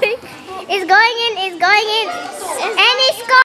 going. It's going in. It's going in. It's